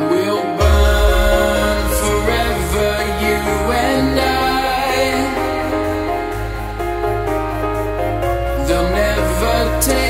we'll burn forever, you and I. They'll never take.